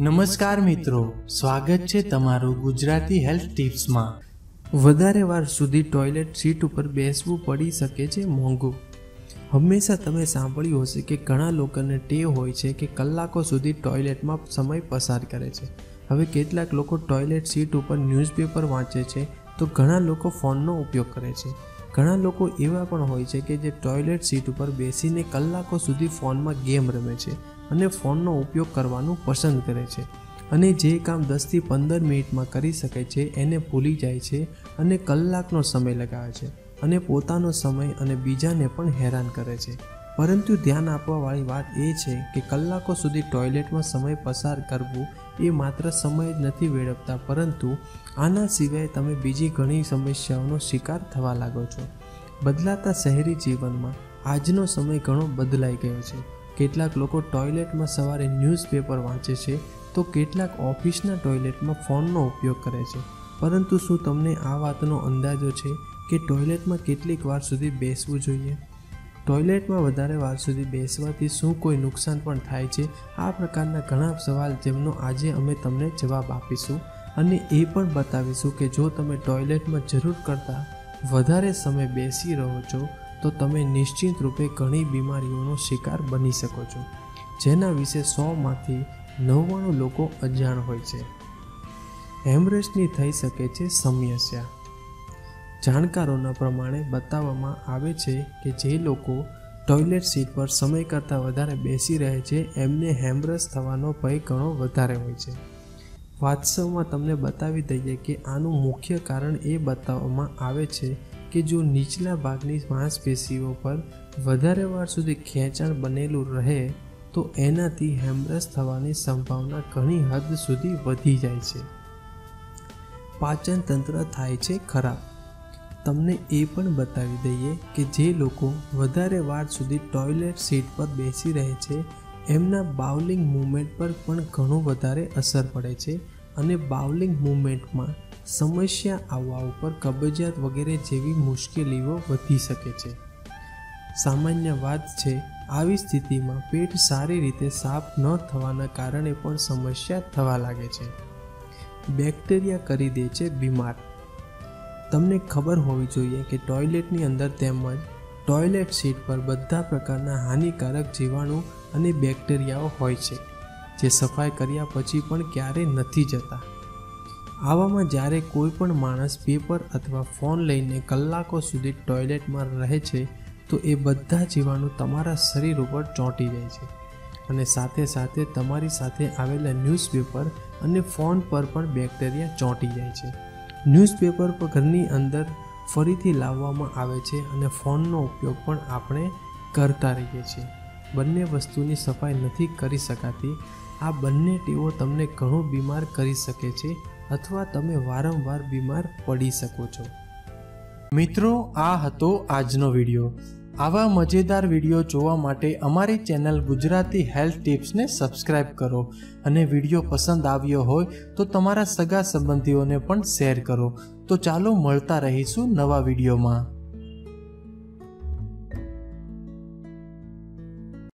નમસ્કાર મિત્રો, સ્વાગત છે તમારું ગુજરાતી હેલ્થ ટિપ્સમાં. વધારે વાર સુધી ટોયલેટ સીટ ઉપર બેસવું પડી શકે છે મોંઘું. હંમેશા તમે સાંભળ્યું હશે કે ઘણા લોકોને ટેવ હોય છે કે કલાકો સુધી ટોયલેટમાં સમય પસાર કરે છે. હવે કેટલાક લોકો ટોયલેટ સીટ ઉપર ન્યૂઝપેપર વાંચે છે તો ઘણા લોકો ફોનનો ઉપયોગ કરે છે. ઘણા લોકો એવા પણ હોય છે કે જે ટોયલેટ સીટ ઉપર બેસીને કલાકો સુધી ફોનમાં ગેમ રમે છે અને ફોનનો ઉપયોગ કરવાનું પસંદ કરે છે. અને જે કામ દસથી પંદર મિનિટમાં કરી શકે છે એને ભૂલી જાય છે અને કલાકનો સમય લગાવે છે અને પોતાનો સમય અને બીજાને પણ હેરાન કરે છે. પરંતુ ધ્યાન આપવાવાળી વાત એ છે કે કલાકો સુધી ટોયલેટમાં સમય પસાર કરવું એ માત્ર સમય જ નથી વેડફતા, પરંતુ આના સિવાય તમે બીજી ઘણી સમસ્યાઓનો શિકાર થવા લાગો છો. બદલાતા શહેરી જીવનમાં આજનો સમય ઘણો બદલાઈ ગયો છે. કેટલાક લોકો ટોયલેટમાં સવારે ન્યૂઝપેપર વાંચે છે તો કેટલાક ઓફિસના ટોયલેટમાં ફોનનો ઉપયોગ કરે છે. પરંતુ શું તમને આ વાતનો અંદાજો છે કે ટોયલેટમાં કેટલીક વાર સુધી બેસવું જોઈએ? ટોયલેટમાં વધારે વાર સુધી બેસવાથી શું કોઈ નુકસાન પણ થાય છે? આ પ્રકારના ઘણા સવાલ જેમનો આજે અમે તમને જવાબ આપીશું અને એ પણ બતાવીશું કે જો તમે ટોયલેટમાં જરૂર કરતાં વધારે સમય બેસી રહો છો, તો તમે નિશ્ચિત રૂપે ઘણી બીમારીઓનો શિકાર બની શકો છો, જેના વિશે સોમાંથી નવ્વાણું લોકો અજાણ હોય છે. હેમરેજની થઈ શકે છે સમસ્યા જાણકારોના પ્રમાણે બતાવવામાં આવે છે કે જે લોકો ટોયલેટ સીટ પર સમય કરતાં વધારે બેસી રહે છે, એમને હેમરસ થવાનો ભય ઘણો વધારે હોય છે. વાસ્તવમાં તમને બતાવી દઈએ કે આનું મુખ્ય કારણ એ બતાવવામાં આવે છે કે જો નીચલા ભાગની માંસપેશીઓ પર વધારે વાર સુધી ખેંચાણ બનેલું રહે, તો એનાથી હેમરસ થવાની સંભાવના ઘણી હદ સુધી વધી જાય છે. પાચન તંત્ર થાય છે ખરાબ. તમને એ પણ બતાવી દઈએ કે જે લોકો વધારે વાર સુધી ટોયલેટ સીટ પર બેસી રહે છે, એમના બાઉલિંગ મૂવમેન્ટ પર પણ ઘણું વધારે અસર પડે છે અને બાઉલિંગ મૂવમેન્ટમાં સમસ્યા આવવા ઉપર કબજિયાત વગેરે જેવી મુશ્કેલીઓ વધી શકે છે. સામાન્ય વાત છે, આવી સ્થિતિમાં પેટ સારી રીતે સાફ ન થવાના કારણે પણ સમસ્યા થવા લાગે છે. બેક્ટેરિયા કરી દે છે બીમાર. તમને ખબર હોવી જોઈએ કે ટોયલેટની અંદર તેમજ ટોયલેટ સીટ પર બધા પ્રકારના હાનિકારક જીવાણુ અને બેક્ટેરિયાઓ હોય છે, જે સફાઈ કર્યા પછી પણ ક્યારેય નથી જતા. આવામાં જ્યારે કોઈ પણ માણસ પેપર અથવા ફોન લઈને કલાકો સુધી ટોયલેટમાં રહે છે, તો એ બધા જીવાણુ તમારા શરીર ઉપર ચોંટી જાય છે અને સાથે સાથે તમારી સાથે આવેલા ન્યૂઝપેપર અને ફોન પર પણ બેક્ટેરિયા ચોંટી જાય છે. ન્યૂઝપેપર પર ઘરની અંદર ફરીથી લાવવામાં આવે છે અને ફોનનો ઉપયોગ પણ આપણે કરતા રહીએ છીએ. બંને વસ્તુની સફાઈ નથી કરી શકાતી. આ બંને ટેવો તમને ઘણો બીમાર કરી શકે છે અથવા તમે વારંવાર બીમાર પડી શકો છો. મિત્રો, આ હતો આજનો વીડિયો. આવા મજેદાર વીડિયો જોવા માટે અમારી ચેનલ ગુજરાતી હેલ્થ ટિપ્સને સબસ્ક્રાઇબ કરો અને વીડિયો પસંદ આવ્યો હોય તો તમારા સગા સંબંધીઓને પણ શેર કરો. તો ચાલો મળતા રહીશું નવા વિડીયોમાં.